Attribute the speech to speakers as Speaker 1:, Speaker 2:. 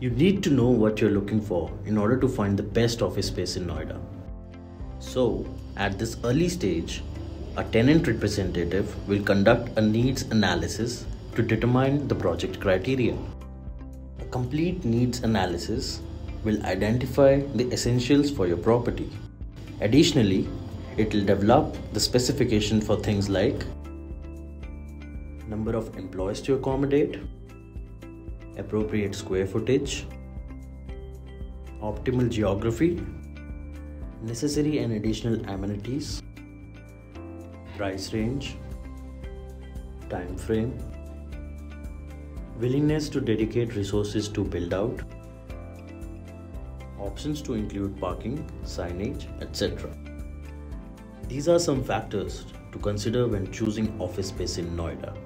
Speaker 1: You need to know what you're looking for in order to find the best office space in Noida. So, at this early stage, a tenant representative will conduct a needs analysis to determine the project criteria. A complete needs analysis will identify the essentials for your property. Additionally, it will develop the specification for things like number of employees to accommodate, appropriate square footage, optimal geography, necessary and additional amenities, price range, time frame, willingness to dedicate resources to build out, options to include parking, signage, etc. These are some factors to consider when choosing office space in Noida.